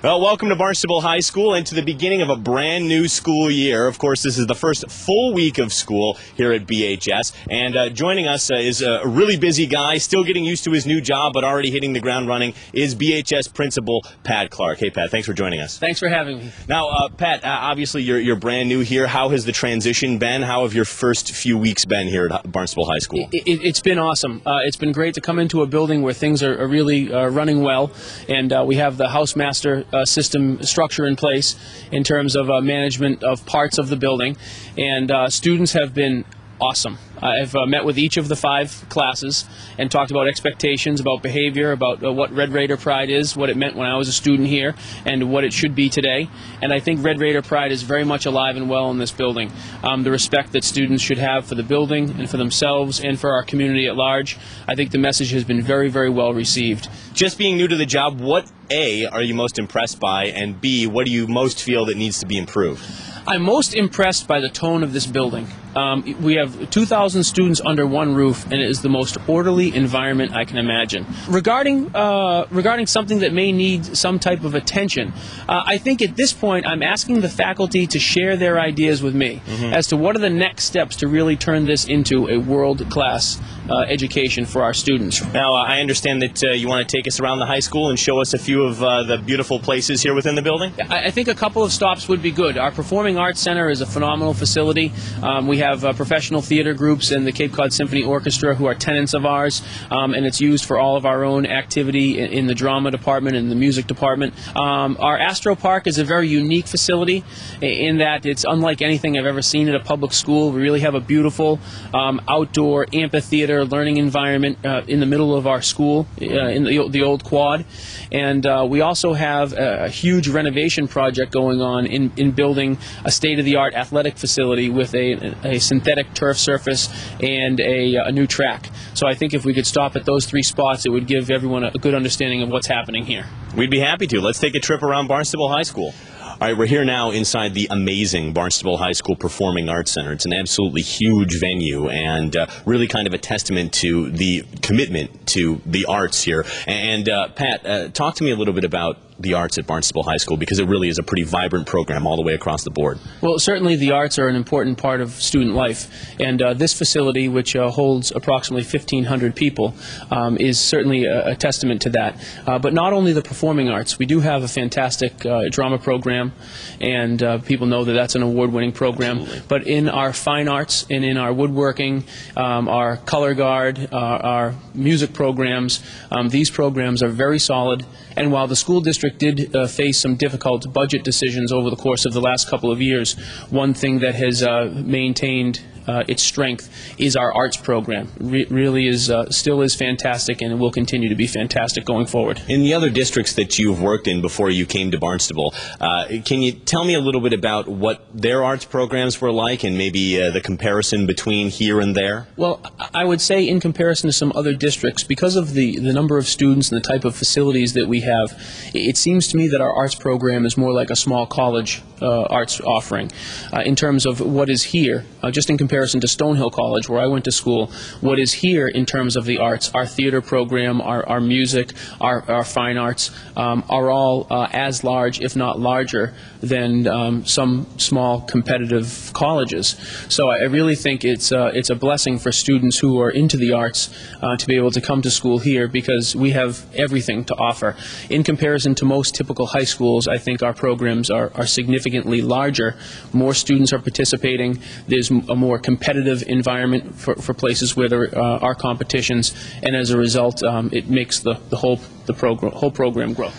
Well, welcome to Barnstable High School and to the beginning of a brand new school year. Of course, this is the first full week of school here at BHS. And uh, joining us uh, is a really busy guy, still getting used to his new job, but already hitting the ground running, is BHS principal Pat Clark. Hey, Pat, thanks for joining us. Thanks for having me. Now, uh, Pat, uh, obviously you're, you're brand new here. How has the transition been? How have your first few weeks been here at Barnstable High School? It, has been awesome. Uh, it's been great to come into a building where things are, are really uh, running well, and we have the housemaster uh, system structure in place in terms of uh, management of parts of the building, and uh, students have been awesome. I've uh, met with each of the five classes and talked about expectations, about behavior, about uh, what Red Raider Pride is, what it meant when I was a student here, and what it should be today. And I think Red Raider Pride is very much alive and well in this building. Um, the respect that students should have for the building and for themselves and for our community at large, I think the message has been very, very well received. Just being new to the job, what A are you most impressed by, and B, what do you most feel that needs to be improved? I'm most impressed by the tone of this building. Um, we have 2,000 students under one roof, and it is the most orderly environment I can imagine. Regarding uh, regarding something that may need some type of attention, uh, I think at this point I'm asking the faculty to share their ideas with me mm-hmm. as to what are the next steps to really turn this into a world class uh, education for our students. Now, I understand that uh, you want to take us around the high school and show us a few of uh, the beautiful places here within the building. I, I, think a couple of stops would be good. Our performing Arts Center is a phenomenal facility. Um, we have uh, professional theater groups and the Cape Cod Symphony Orchestra who are tenants of ours, um, and it's used for all of our own activity in, in the drama department and the music department. Um, our Astro Park is a very unique facility in that it's unlike anything I've ever seen at a public school. We really have a beautiful um, outdoor amphitheater learning environment uh, in the middle of our school uh, in the, the, old quad. And uh, we also have a, a, huge renovation project going on in, in building a state of the art athletic facility with a, a synthetic turf surface and a, a, new track. So I think if we could stop at those three spots, it would give everyone a good understanding of what's happening here. We'd be happy to. Let's take a trip around Barnstable High School. All right, we're here now inside the amazing Barnstable High School Performing Arts Center. It's an absolutely huge venue and uh, really kind of a testament to the commitment to the arts here. And uh, Pat, uh, talk to me a little bit about the arts at Barnstable High School because it really is a pretty vibrant program all the way across the board. Well, certainly the arts are an important part of student life, and uh, this facility, which uh, holds approximately 1,500 people, um, is certainly a, a, testament to that. Uh, but not only the performing arts, we do have a fantastic uh, drama program, and uh, people know that that's an award-winning program. Absolutely. But in our fine arts and in our woodworking, um, our color guard, uh, our music programs, um, these programs are very solid. And while the school district did uh, face some difficult budget decisions over the course of the last couple of years. One thing that has uh, maintained uh, its strength is our arts program. Re- really is uh, still is fantastic and will continue to be fantastic going forward. In the other districts that you've worked in before you came to Barnstable, uh, can you tell me a little bit about what their arts programs were like and maybe uh, the comparison between here and there? Well, I would say in comparison to some other districts, because of the, the number of students and the type of facilities that we have, it seems to me that our arts program is more like a small college uh, arts offering uh, in terms of what is here, just in comparison comparison to Stonehill College, where I went to school, what is here in terms of the arts, our theater program, our, our music, our, our fine arts, um, are all uh, as large, if not larger, than um, some small competitive colleges. So I really think it's, uh, it's a blessing for students who are into the arts uh, to be able to come to school here because we have everything to offer. In comparison to most typical high schools, I think our programs are, are significantly larger. More students are participating. There's a more competitive environment for, for places where there uh, are competitions, and as a result, um, it makes the, the whole the program whole program grow.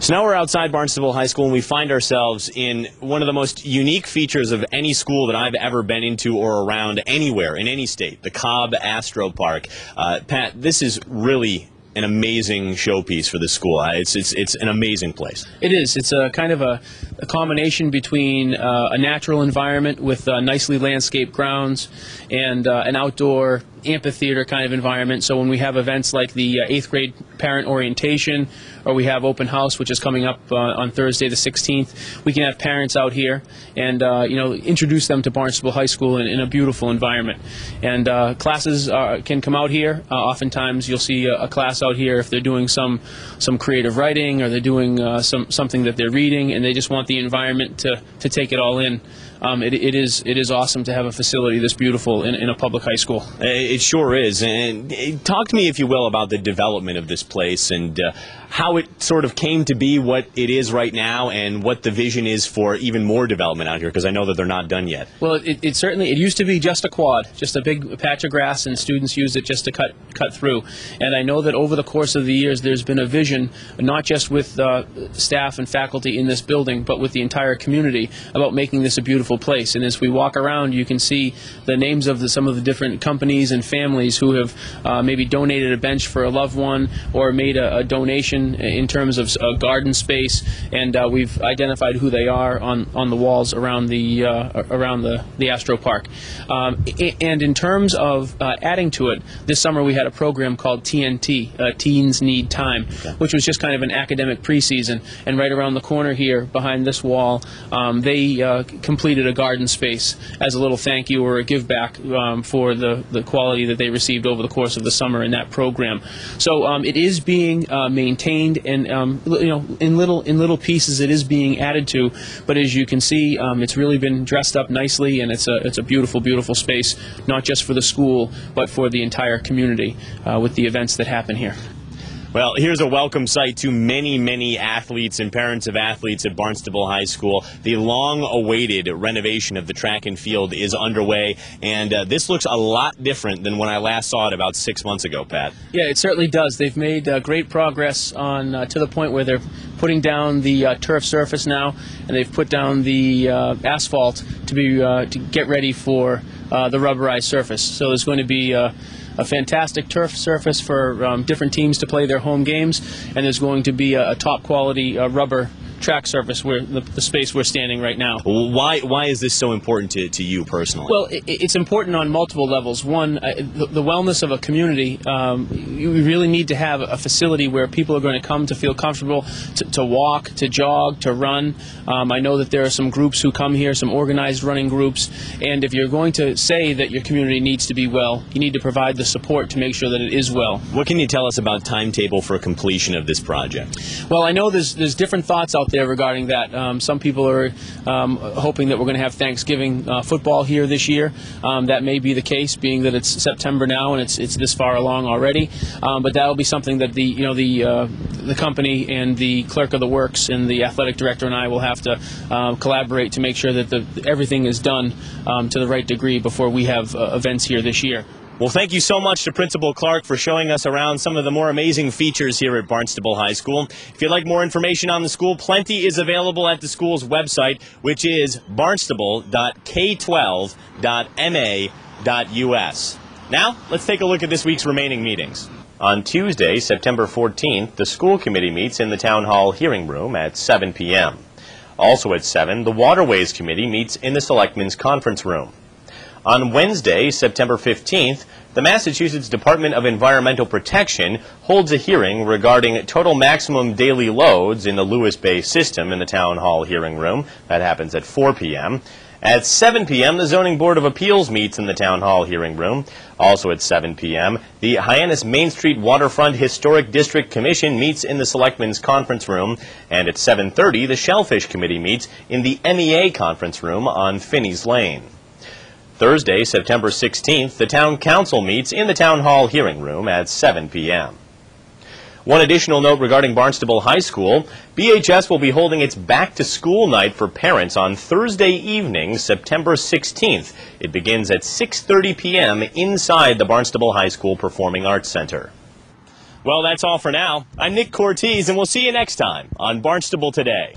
So now we're outside Barnstable High School and we find ourselves in one of the most unique features of any school that I've ever been into or around anywhere in any state, the Cobb Astro Park. Uh, Pat, this is really an amazing showpiece for the school. It's, it's, it's an amazing place. It is. It's a kind of a, a combination between uh, a natural environment with uh, nicely landscaped grounds and uh, an outdoor amphitheater kind of environment. So when we have events like the uh, eighth grade parent orientation, or we have open house, which is coming up uh, on Thursday the 16th, we can have parents out here and uh, you know introduce them to Barnstable High School in, in a beautiful environment. And uh, classes uh, can come out here. Uh, oftentimes, you'll see a, a class out here if they're doing some some creative writing or they're doing uh, some something that they're reading, and they just want the environment to to take it all in. Um, it, it is it is awesome to have a facility this beautiful in, in a public high school. It sure is. And uh, talk to me, if you will, about the development of this place and uh, how it sort of came to be what it is right now and what the vision is for even more development out here, because I know that they're not done yet. Well, it, it certainly it used to be just a quad, just a big patch of grass, and students used it just to cut cut through. And I know that over the course of the years, there's been a vision, not just with uh, staff and faculty in this building, but with the entire community about making this a beautiful place. And as we walk around, you can see the names of the, some of the different companies and families who have uh, maybe donated a bench for a loved one or made a, a donation in terms of a garden space. And uh, we've identified who they are on, on the walls around the uh, around the, the Astro Park. Um, and in terms of uh, adding to it, this summer we had a program called TNT, uh, Teens Need Time, which was just kind of an academic preseason. And right around the corner here, behind this wall, um, they uh, completed a garden space as a little thank you or a give back um, for the, the quality that they received over the course of the summer in that program. So um, it is being uh, and um, you know, in little in little pieces, it is being added to. But as you can see, um, it's really been dressed up nicely, and it's a it's a beautiful, beautiful space, not just for the school, but for the entire community uh, with the events that happen here. Well, here's a welcome sight to many, many athletes and parents of athletes at Barnstable High School. The long awaited renovation of the track and field is underway, and uh, this looks a lot different than when I last saw it about six months ago, Pat. Yeah, it certainly does. They've made uh, great progress on uh, to the point where they're putting down the uh, turf surface now, and they've put down the uh, asphalt to be uh, to get ready for uh, the rubberized surface. So there's going to be uh, a fantastic turf surface for um, different teams to play their home games, and there's going to be a, a top quality rubber track surface where the, the space we're standing right now. Why, why is this so important to, to you personally? Well, i it's important on multiple levels. One, uh, the, the wellness of a community. Um, you really need to have a facility where people are going to come to feel comfortable to, to walk, to jog, to run. Um, I know that there are some groups who come here, some organized running groups, and if you're going to say that your community needs to be well, you need to provide the support to make sure that it is well. what can you tell us about timetable for completion of this project? Well, I know there's there's different thoughts out there regarding that. Um, some people are um, hoping that we're going to have Thanksgiving uh, football here this year. Um, that may be the case, being that it's September now and it's it's this far along already. Um, but that'll be something that the you know the uh, the company and the clerk of the works and the athletic director and I will have to um, collaborate to make sure that the, everything is done um, to the right degree before we have uh, events here this year. Well, thank you so much to Principal Clark for showing us around some of the more amazing features here at Barnstable High School. If you'd like more information on the school, plenty is available at the school's website, which is barnstable.k12.ma.us. Now, let's take a look at this week's remaining meetings. On Tuesday, September 14th, the school committee meets in the Town Hall hearing room at 7 p.m. Also at 7, the Waterways Committee meets in the Selectmen's Conference Room. On Wednesday, September 15th, the Massachusetts Department of Environmental Protection holds a hearing regarding total maximum daily loads in the Lewis Bay system in the Town Hall hearing room. That happens at 4 p.m. At 7 p.m., the Zoning Board of Appeals meets in the Town Hall hearing room. Also at 7 p.m., the Hyannis Main Street Waterfront Historic District Commission meets in the Selectmen's Conference Room. And at 7.30, the Shellfish Committee meets in the MEA Conference Room on Phinney's Lane. Thursday, September 16th, the Town Council meets in the Town Hall hearing room at 7 p.m. One additional note regarding Barnstable High School, BHS will be holding its back to school night for parents on Thursday evening, September 16th. It begins at 6:30 p.m. inside the Barnstable High School Performing Arts Center. Well, that's all for now. I'm Nick Cortez and we'll see you next time on Barnstable Today.